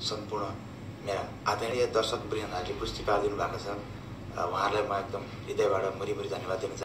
सम्पूर्ण मेरा आदरणीय दर्शक वृन्दहरूले पुष्टि पारिदिनु भएको छ उहाँहरूलाई म एकदम हृदयबाट मुरी धन्यवाद दिन चाहन्छु।